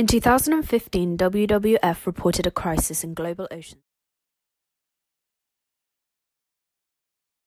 In 2015, WWF reported a crisis in global oceans.